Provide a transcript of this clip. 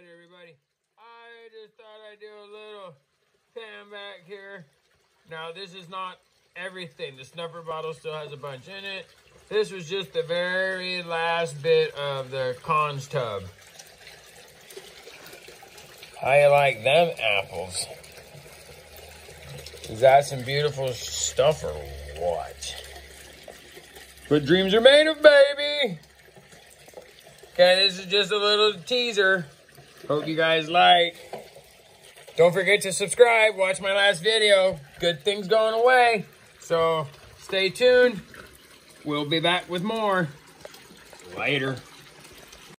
right, everybody. I just thought I'd do a little pan back here. Now, this is not everything. The snuffer bottle still has a bunch in it. This was just the very last bit of the cons tub. You like them apples? Is that some beautiful stuff or what? But dreams are made of, baby! Okay, this is just a little teaser. Hope you guys like. Don't forget to subscribe. Watch my last video. Good things going away. So stay tuned. We'll be back with more. Later.